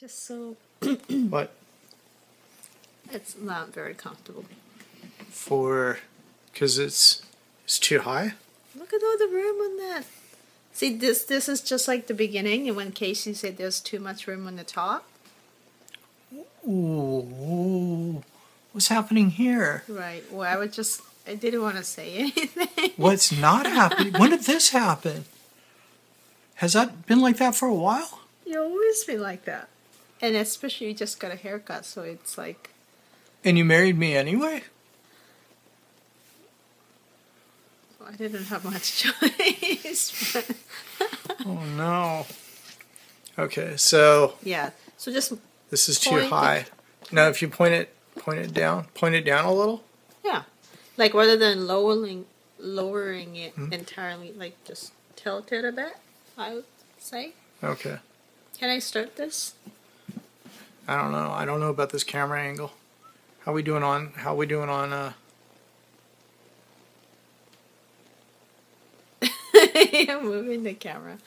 Just so What it's not very comfortable. for? Because it's it's too high. Look at all the room on that. See, this this is just like the beginning, and when Casey said there's too much room on the top. Ooh, what's happening here? Right. Well, I would just I didn't want to say anything. What's not happening? when did this happen? Has that been like that for a while? you always be like that, and especially you just got a haircut, so it's like And you married me anyway? I didn't have much choice. Oh no. Okay, so yeah. So just this is too Point it- high. Now, if you point it, point it down, point it down a little. yeah, like rather than lowering lowering it Hmm? entirely, like just tilt it a bit. I would say. Okay. Can I start this? I don't know. I don't know about this camera angle. How we doing on? How we doing on? Uh, I'm moving the camera.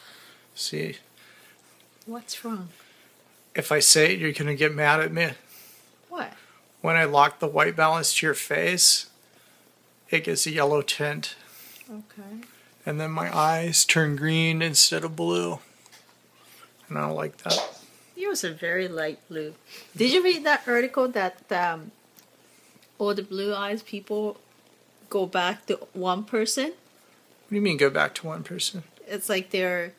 see, What's wrong? if I say it, you're gonna get mad at me. What? When I lock the white balance to your face, it gets a yellow tint, Okay. and then my eyes turn green instead of blue. And I don't like that. Yours a very light blue. Did you read that article that um, all the blue eyes people go back to one person? What do you mean? Go back to one person? It's like their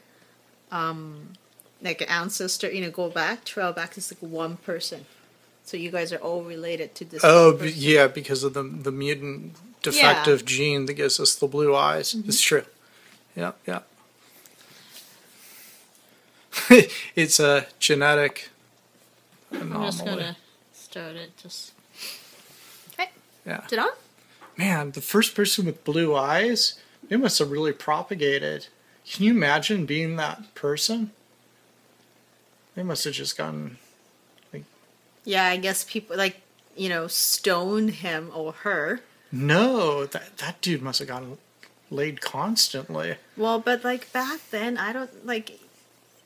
um, like an ancestor, you know, go back, trail back. It's like one person. So you guys are all related to this. Oh, b- yeah, because of the the mutant defective gene that gives us the blue eyes. It's true. Yeah, yeah. it's a genetic anomaly. I'm just gonna start it. Just. Hey, Yeah. is it on? Man, the first person with blue eyes, they must have really propagated. Can you imagine being that person? They must have just gotten. like. Yeah, I guess people like you know stone him or her. No, that that dude must have gotten laid constantly. Well, but like back then, I don't like.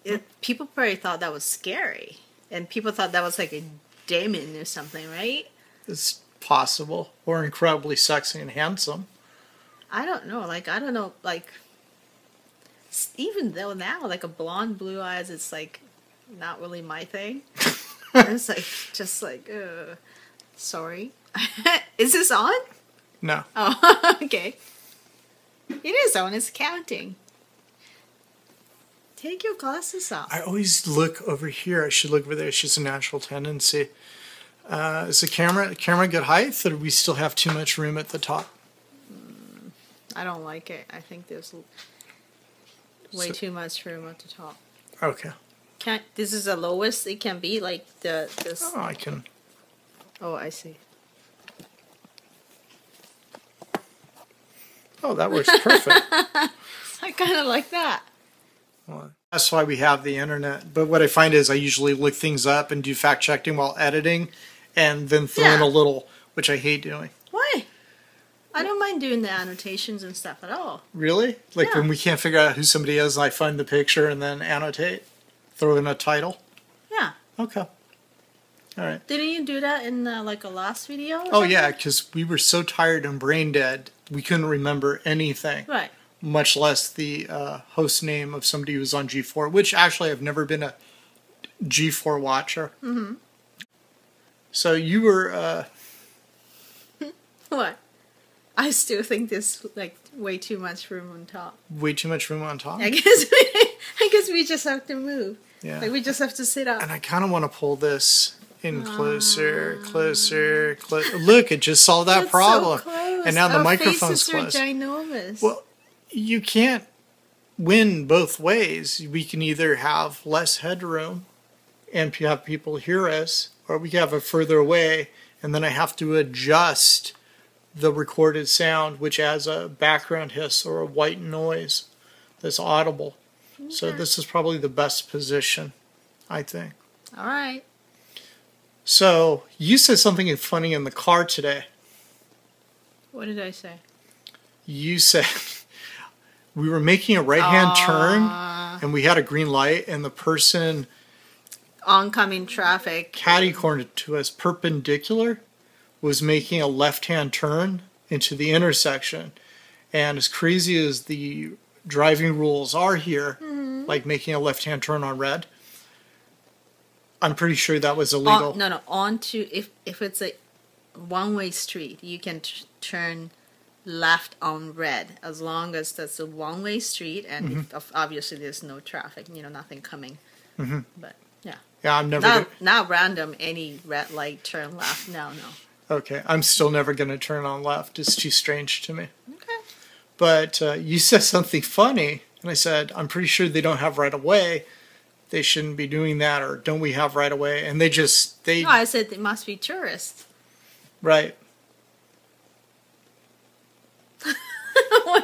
It, people probably thought that was scary, and people thought that was like a demon or something, right? It's possible, or incredibly sexy and handsome. I don't know. Like I don't know. Like even though now, like a blonde blue eyes, it's like not really my thing. it's like just like, uh, sorry. is this on? No, Oh, okay. It is on. It's counting. Take your glasses off. I always look over here. I should look over there. It's just a natural tendency. Uh, is the camera camera good height, or do we still have too much room at the top? I don't like it. I think there's way So- too much room at the top. Okay. Can this is the lowest it can be? Like the this? Oh, I can. Oh, I see. Oh, that works perfect. I kind of like that. Well, that's why we have the internet. But what I find is I usually look things up and do fact checking while editing, and then throw in a little, which I hate doing. Why? I don't mind doing the annotations and stuff at all. Really? Like Yeah. when we can't figure out who somebody is, I find the picture and then annotate, throw in a title. Yeah. Okay. All right. Didn't you do that in uh, like a last video? Oh something? yeah, because we were so tired and brain dead, we couldn't remember anything, Right. Much less the uh, host name of somebody who's on G4. Which actually, I've never been a G4 watcher. Mm-hmm. So you were. Uh, What? I still think there's like way too much room on top. way too much room on top. I guess we, I guess we just have to move. Yeah. Like we just have to sit up. and I kind of want to pull this in closer, closer, closer. Look, it just solved that That's problem. So. And now the microphone's faces are close. ginormous. Well, you can't win both ways. We can either have less headroom and have people hear us, or we can have it further away, and then I have to adjust the recorded sound, which adds a background hiss or a white noise that's audible. So this is probably the best position, I think. All right. So you said something funny in the car today. What did I say? You said we were making a right hand turn Ah. and we had a green light and the person oncoming traffic. catty cornered to us, perpendicular, was making a left-hand turn into the intersection. And as crazy as the driving rules are here, like making a left-hand turn on red, I'm pretty sure that was illegal. On, no, no. Onto if if it's a one-way street, you can t- turn left on red as long as that's a one-way street and Mm-hmm. if, obviously there's no traffic. You know, nothing coming. Mm-hmm. But yeah, Yeah, I'm never. not Gonna, not random. Any red light turn left. No, no. okay, I'm still never going to turn on left. It's too strange to me. Okay. But uh, you said something funny, and I said, I'm pretty sure they don't have right of way. They shouldn't be doing that, or don't we have right of way? And they just they No, I said they must be tourists. right.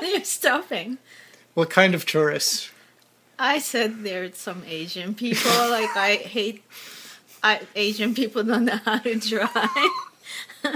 are stopping? What kind of tourists? I said there's some Asian people. like I hate, I Asian people don't know how to drive.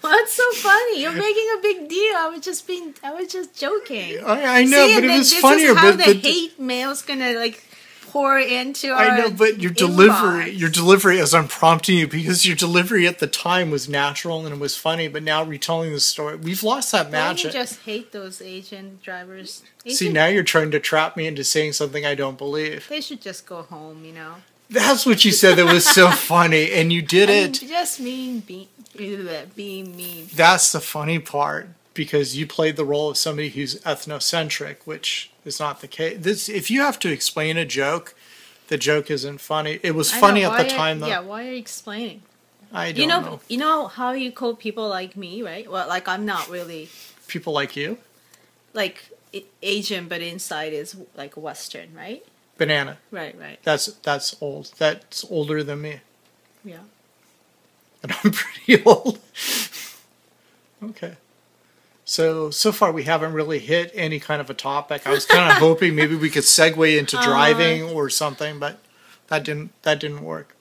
What's so funny? You're making a big deal. I was just being, I was just joking. I, I know, See, but it was this funnier. Is how but the but hate mail's gonna like pour into our. I know, but your inbox. delivery, your delivery, as I'm prompting you, because your delivery at the time was natural and it was funny, but now retelling the story, we've lost that Why do you magic. just hate those Asian drivers? Asian, See, now you're trying to trap me into saying something I don't believe. they should just go home. You know. That's what you said that was so funny, and you did I'm it. just mean being being mean. That's the funny part because you played the role of somebody who's ethnocentric, which is not the case. This, if you have to explain a joke, the joke isn't funny. It was funny know, at the are- time, though. Yeah, why are you explaining? I don't you know, know. you know how you call people like me, right? Well, like I'm not really People like you, like Asian, but inside is like Western, right? banana. Right, right. That's that's old. That's older than me, Yeah. and I'm pretty old. okay. So so far we haven't really hit any kind of a topic. I was kind of hoping maybe we could segue into Uh-huh. driving or something, but that didn't that didn't work.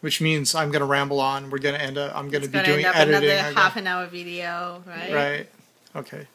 Which means I'm going to ramble on. We're going to end up. I'm going to be doing end up editing. another half an hour video, right? Right. Okay.